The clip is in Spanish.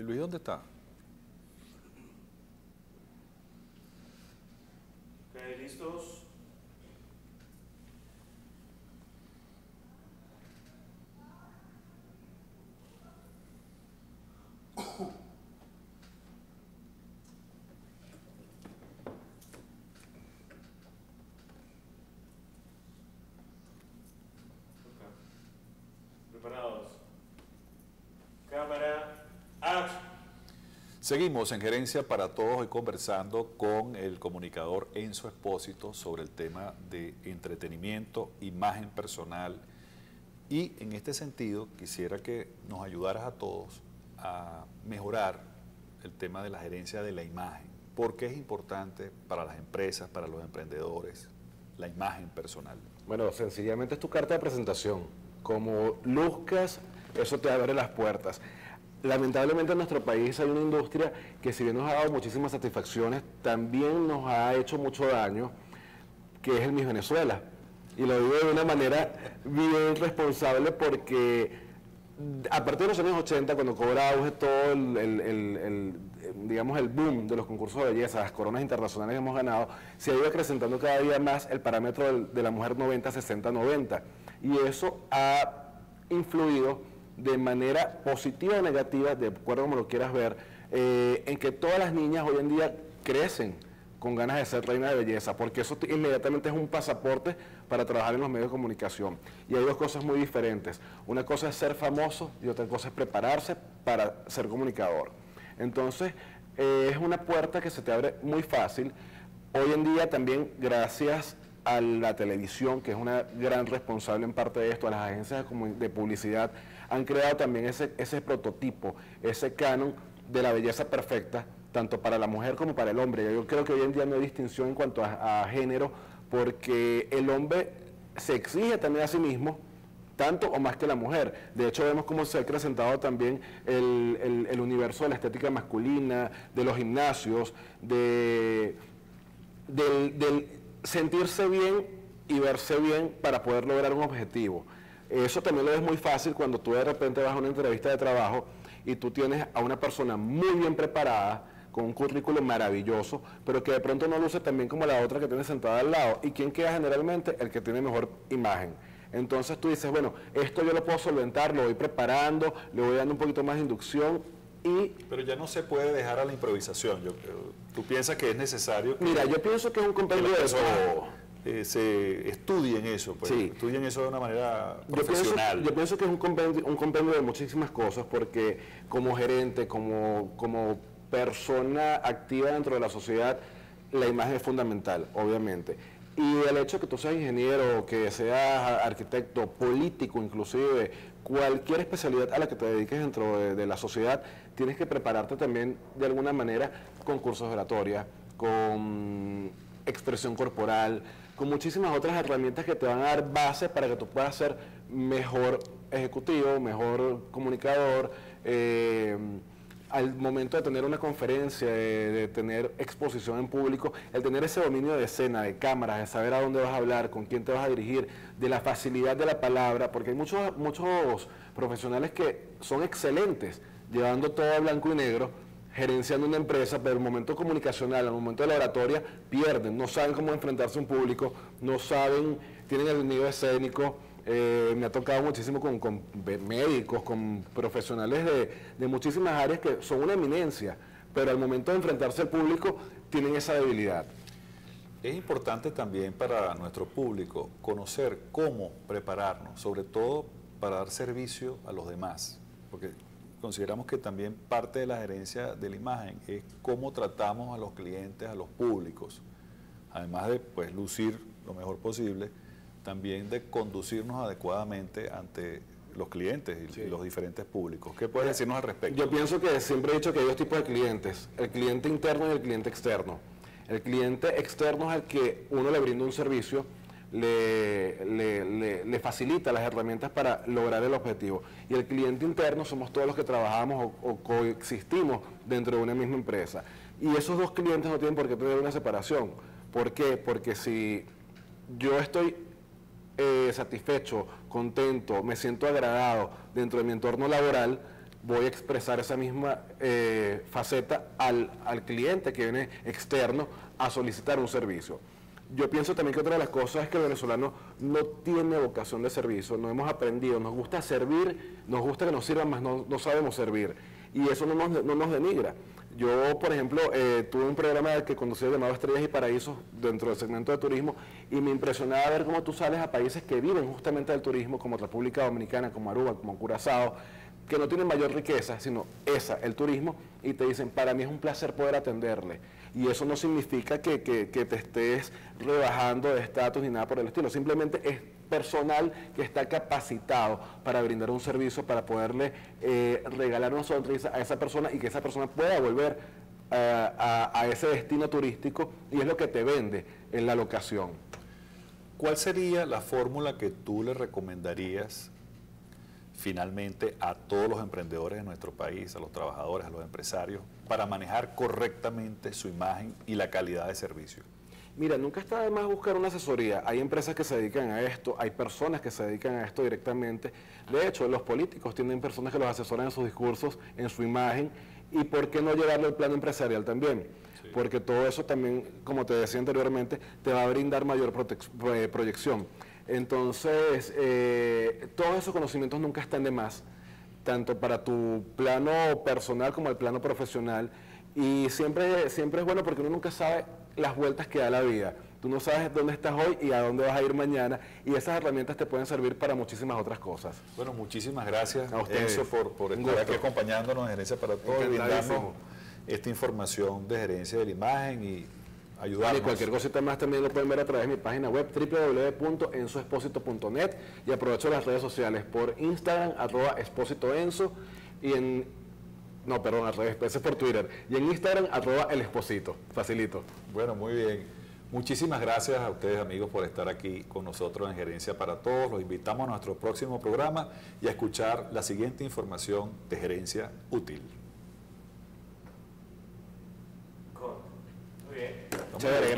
¿Y Luis dónde está? Ok, listos. Seguimos en Gerencia para Todos hoy conversando con el comunicador Enzo Espósito sobre el tema de entretenimiento, imagen personal y en este sentido quisiera que nos ayudaras a todos a mejorar el tema de la gerencia de la imagen. ¿Por qué es importante para las empresas, para los emprendedores, la imagen personal? Bueno, sencillamente es tu carta de presentación. Como luzcas, eso te abre las puertas. Lamentablemente en nuestro país hay una industria que si bien nos ha dado muchísimas satisfacciones, también nos ha hecho mucho daño, que es el Miss Venezuela. Y lo digo de una manera bien responsable porque a partir de los años 80, cuando cobra auge todo el, el- digamos, el boom de los concursos de belleza, las coronas internacionales que hemos ganado, se ha ido acrecentando cada día más el parámetro de la mujer 90-60-90. Y eso ha influido de manera positiva o negativa, de acuerdo como lo quieras ver, eh, en que todas las niñas hoy en día crecen con ganas de ser reina de belleza, porque eso inmediatamente es un pasaporte para trabajar en los medios de comunicación. Y hay dos cosas muy diferentes. Una cosa es ser famoso y otra cosa es prepararse para ser comunicador. Entonces, eh, es una puerta que se te abre muy fácil. Hoy en día también, gracias a la televisión, que es una gran responsable en parte de esto, a las agencias de publicidad, han creado también ese, ese prototipo, ese canon de la belleza perfecta, tanto para la mujer como para el hombre. Yo creo que hoy en día no hay distinción en cuanto a, a género, porque el hombre se exige también a sí mismo tanto o más que la mujer. De hecho, vemos cómo se ha acrecentado también el, el- el universo de la estética masculina, de los gimnasios, de, del, del sentirse bien y verse bien para poder lograr un objetivo. Eso también lo ves muy fácil cuando tú de repente vas a una entrevista de trabajo y tú tienes a una persona muy bien preparada, con un currículum maravilloso, pero que de pronto no luce tan bien como la otra que tiene sentada al lado. ¿Y quién queda generalmente? El que tiene mejor imagen. Entonces tú dices, bueno, esto yo lo puedo solventar, lo voy preparando, le voy dando un poquito más de inducción y Pero ya no se puede dejar a la improvisación. Yo, creo- ¿Tú piensas que es necesario que, mira, yo pienso que es un compendio de eh, se estudien eso? Pues, Sí. Estudien eso de una manera Yo pienso, profesional. yo pienso que es un compendio, un compendio de muchísimas cosas porque como gerente, como, como persona activa dentro de la sociedad, la imagen es fundamental, obviamente. Y el hecho de que tú seas ingeniero, que seas arquitecto, político inclusive, cualquier especialidad a la que te dediques dentro de, la sociedad, tienes que prepararte también de alguna manera con cursos de oratoria, con expresión corporal, con muchísimas otras herramientas que te van a dar base para que tú puedas ser mejor ejecutivo, mejor comunicador. eh, al momento de tener una conferencia, de, tener exposición en público, el tener ese dominio de escena, de cámaras, de saber a dónde vas a hablar, con quién te vas a dirigir, de la facilidad de la palabra, porque hay muchos, muchos profesionales que son excelentes llevando todo a blanco y negro, gerenciando una empresa, pero el momento comunicacional, al momento de la oratoria, pierden, no saben cómo enfrentarse a un público, no saben, tienen el nivel escénico. Eh, me ha tocado muchísimo con, médicos, con profesionales de, de muchísimas áreas que son una eminencia, pero al momento de enfrentarse al público tienen esa debilidad. Es importante también para nuestro público conocer cómo prepararnos, sobre todo para dar servicio a los demás, porque consideramos que también parte de la gerencia de la imagen es cómo tratamos a los clientes, a los públicos, además de pues lucir lo mejor posible, también de conducirnos adecuadamente ante los clientes y, Sí. los diferentes públicos. ¿Qué puedes decirnos al respecto? Yo pienso que siempre he dicho que hay dos tipos de clientes, el cliente interno y el cliente externo. El cliente externo es al que uno le brinda un servicio, le, le- le- le facilita las herramientas para lograr el objetivo. Y el cliente interno somos todos los que trabajamos o, o coexistimos dentro de una misma empresa. Y esos dos clientes no tienen por qué tener una separación. ¿Por qué? Porque si yo estoy eh, satisfecho, contento, me siento agradado dentro de mi entorno laboral, voy a expresar esa misma eh, faceta al, al cliente que viene externo a solicitar un servicio. Yo pienso también que otra de las cosas es que el venezolano no tiene vocación de servicio, no hemos aprendido, nos gusta servir, nos gusta que nos sirvan, más no, no sabemos servir. Y eso no nos, no nos denigra. Yo, por ejemplo, eh, tuve un programa que conducía llamado Estrellas y Paraísos dentro del segmento de turismo y me impresionaba ver cómo tú sales a países que viven justamente del turismo, como República Dominicana, como Aruba, como Curazao, que no tienen mayor riqueza, sino esa, el turismo, y te dicen, para mí es un placer poder atenderle. Y eso no significa que, que, que te estés rebajando de estatus ni nada por el estilo, simplemente es personal que está capacitado para brindar un servicio, para poderle eh, regalar una sonrisa a esa persona y que esa persona pueda volver eh, a, a ese destino turístico y es lo que te vende en la locación. ¿Cuál sería la fórmula que tú le recomendarías finalmente a todos los emprendedores de nuestro país, a los trabajadores, a los empresarios, para manejar correctamente su imagen y la calidad de servicio? Mira, nunca está de más buscar una asesoría. Hay empresas que se dedican a esto, hay personas que se dedican a esto directamente. De hecho, los políticos tienen personas que los asesoran en sus discursos, en su imagen, y por qué no llevarlo al plano empresarial también. Sí. Porque todo eso también, como te decía anteriormente, te va a brindar mayor eh, proyección. Entonces, eh, todos esos conocimientos nunca están de más, tanto para tu plano personal como el plano profesional. Y siempre, siempre es bueno porque uno nunca sabe las vueltas que da la vida. Tú no sabes dónde estás hoy y a dónde vas a ir mañana. Y esas herramientas te pueden servir para muchísimas otras cosas. Bueno, muchísimas gracias a ustedes por, por estar aquí acompañándonos en Gerencia para Todos brindarnos esta información de gerencia de la imagen y ayudarnos. Y cualquier cosita más también lo pueden ver a través de mi página web www.ensoexposito.net y aprovecho las redes sociales por Instagram, arroba expósitoenso y en no, perdón, al revés, ese es por Twitter. Y en Instagram, arroba el exposito. Facilito. Bueno, muy bien. Muchísimas gracias a ustedes, amigos, por estar aquí con nosotros en Gerencia para Todos. Los invitamos a nuestro próximo programa y a escuchar la siguiente información de Gerencia Útil. Muy bien. Chévere,